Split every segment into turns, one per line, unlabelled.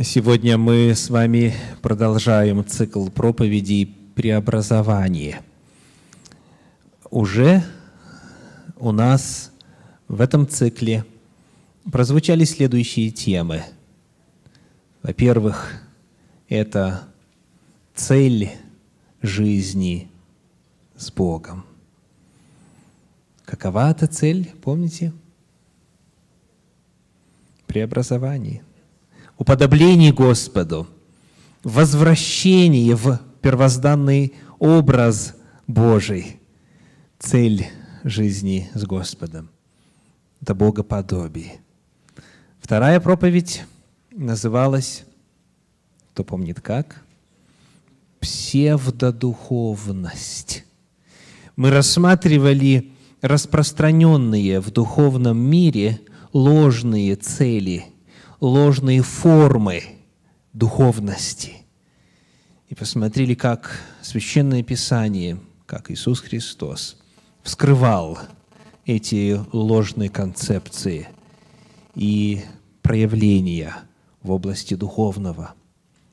Сегодня мы с вами продолжаем цикл проповедей «Преобразование». Уже у нас в этом цикле прозвучали следующие темы. Во-первых, это цель жизни с Богом. Какова эта цель, помните? Преобразование – уподобление Господу, возвращение в первозданный образ Божий, цель жизни с Господом. Это богоподобие. Вторая проповедь называлась, кто помнит как, псевдодуховность. Мы рассматривали распространенные в духовном мире ложные цели – ложные формы духовности. И посмотрели, как Священное Писание, как Иисус Христос вскрывал эти ложные концепции и проявления в области духовного,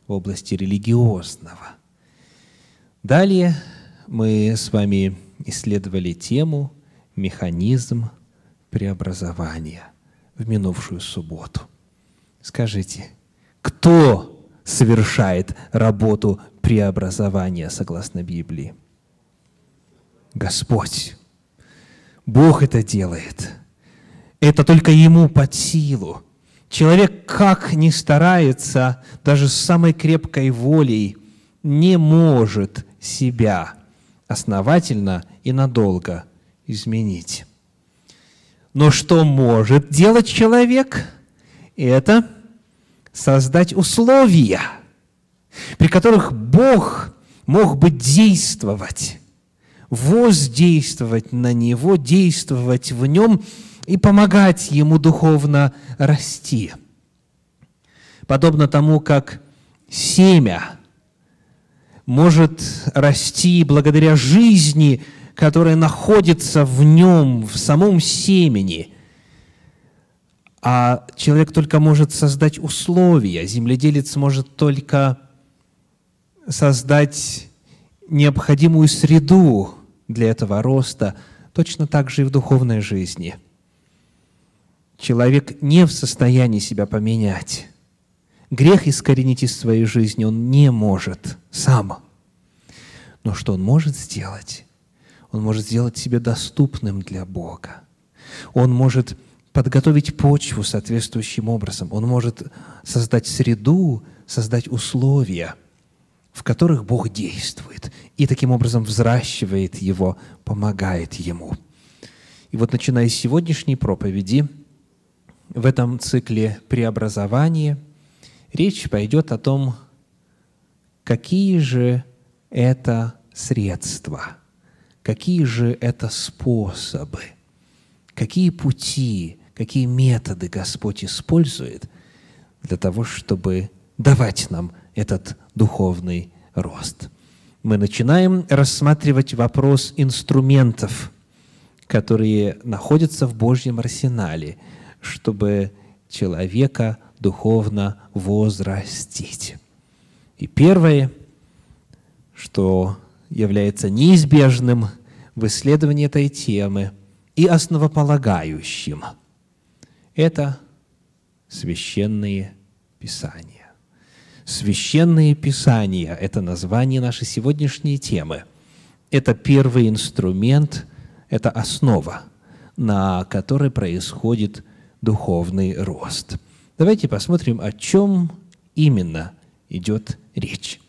в области религиозного. Далее мы с вами исследовали тему «Механизм преобразования» в минувшую субботу – Скажите, кто совершает работу преобразования согласно Библии? Господь. Бог это делает. Это только Ему под силу. Человек как ни старается, даже с самой крепкой волей, не может себя основательно и надолго изменить. Но что может делать человек – это создать условия, при которых Бог мог бы действовать, воздействовать на него, действовать в нем и помогать ему духовно расти. Подобно тому, как семя может расти благодаря жизни, которая находится в нем, в самом семени – а человек только может создать условия, земледелец может только создать необходимую среду для этого роста, точно так же и в духовной жизни. Человек не в состоянии себя поменять. Грех искоренить из своей жизни он не может сам. Но что он может сделать? Он может сделать себя доступным для Бога. Он может подготовить почву соответствующим образом. Он может создать среду, создать условия, в которых Бог действует, и таким образом взращивает его, помогает ему. И вот начиная с сегодняшней проповеди, в этом цикле преобразования, речь пойдет о том, какие же это средства, какие же это способы, какие пути какие методы Господь использует для того, чтобы давать нам этот духовный рост. Мы начинаем рассматривать вопрос инструментов, которые находятся в Божьем арсенале, чтобы человека духовно возрастить. И первое, что является неизбежным в исследовании этой темы и основополагающим – это священные писания. Священные писания – это название нашей сегодняшней темы. Это первый инструмент, это основа, на которой происходит духовный рост. Давайте посмотрим, о чем именно идет речь.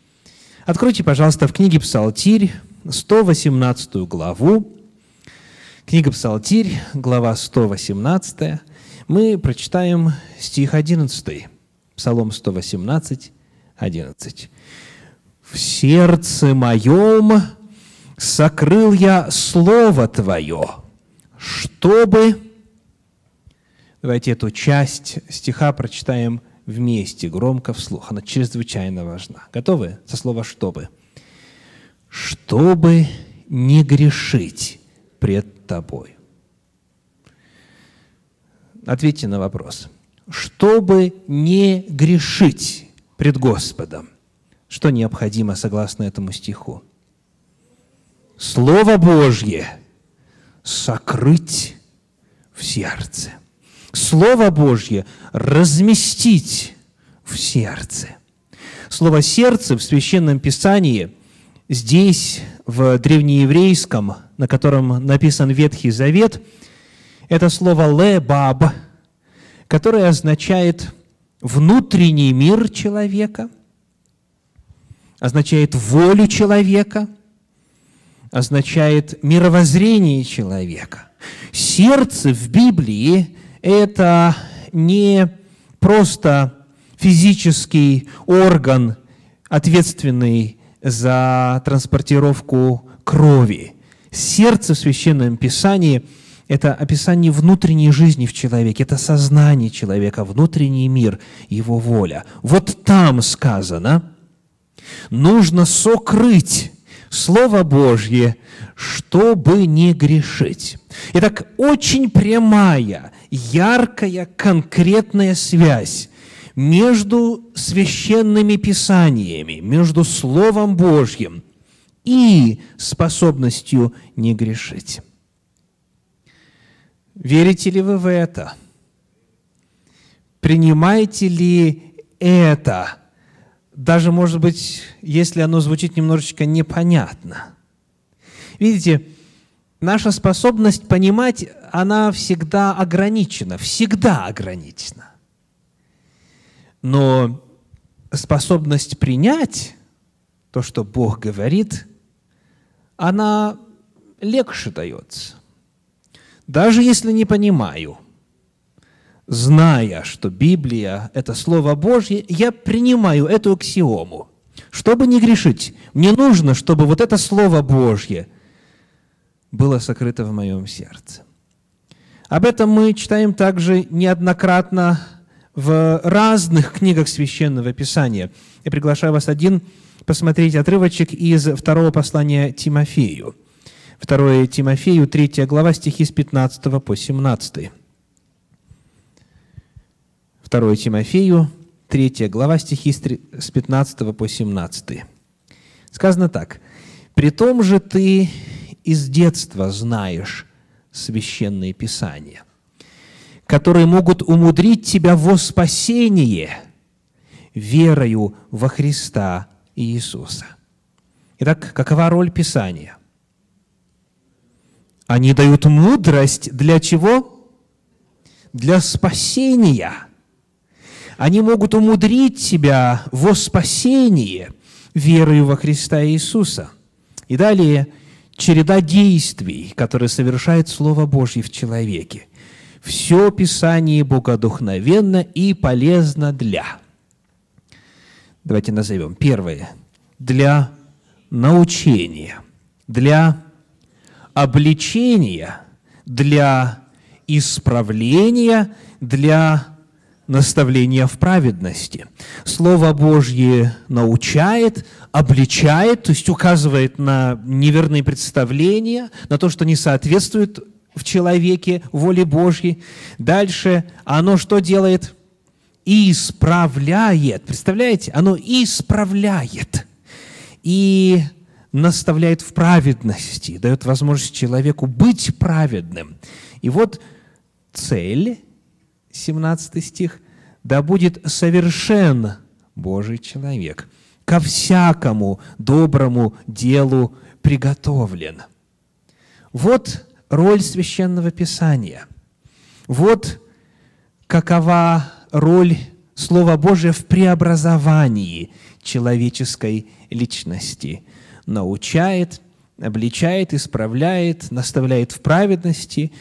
Откройте, пожалуйста, в книге «Псалтирь» 118 главу. Книга «Псалтирь», глава 118, мы прочитаем стих 11, Псалом 118, 11. «В сердце моем сокрыл я Слово Твое, чтобы...» Давайте эту часть стиха прочитаем вместе, громко, вслух. Она чрезвычайно важна. Готовы? Со слова «чтобы». «Чтобы не грешить пред Тобой». Ответьте на вопрос. чтобы не грешить пред Господом. Что необходимо согласно этому стиху? Слово Божье сокрыть в сердце. Слово Божье разместить в сердце. Слово «сердце» в Священном Писании здесь, в древнееврейском, на котором написан Ветхий Завет, это слово «лебаб», которое означает внутренний мир человека, означает волю человека, означает мировоззрение человека. Сердце в Библии – это не просто физический орган, ответственный за транспортировку крови. Сердце в Священном Писании – это описание внутренней жизни в человеке, это сознание человека, внутренний мир, его воля. Вот там сказано, нужно сокрыть Слово Божье, чтобы не грешить. Итак, очень прямая, яркая, конкретная связь между священными писаниями, между Словом Божьим и способностью не грешить. Верите ли вы в это? Принимаете ли это? Даже, может быть, если оно звучит немножечко непонятно. Видите, наша способность понимать, она всегда ограничена, всегда ограничена. Но способность принять то, что Бог говорит, она легче дается. Даже если не понимаю, зная, что Библия – это Слово Божье, я принимаю эту аксиому. Чтобы не грешить, мне нужно, чтобы вот это Слово Божье было сокрыто в моем сердце. Об этом мы читаем также неоднократно в разных книгах Священного Писания. Я приглашаю вас один посмотреть отрывочек из второго послания Тимофею. 2 Тимофею, 3 глава, стихи с 15 по 17. 2 Тимофею, 3 глава, стихи с 15 по 17. Сказано так. «При том же ты из детства знаешь священные писания, которые могут умудрить тебя во спасение верою во Христа Иисуса. Итак, какова роль Писания? Они дают мудрость для чего? Для спасения. Они могут умудрить тебя во спасение верою во Христа Иисуса. И далее череда действий, которые совершает Слово Божье в человеке. Все Писание богодухновенно и полезно для. Давайте назовем. Первое. Для научения, для обличения, для исправления, для наставления в праведности. Слово Божье научает, обличает, то есть указывает на неверные представления, на то, что не соответствует в человеке воле Божьей. Дальше оно что делает? Исправляет. Представляете? Оно исправляет. И наставляет в праведности, дает возможность человеку быть праведным. И вот цель, 17 стих, «Да будет совершен Божий человек, ко всякому доброму делу приготовлен». Вот роль Священного Писания. Вот какова роль Слова Божия в преобразовании человеческой личности. Научает, обличает, исправляет, наставляет в праведности,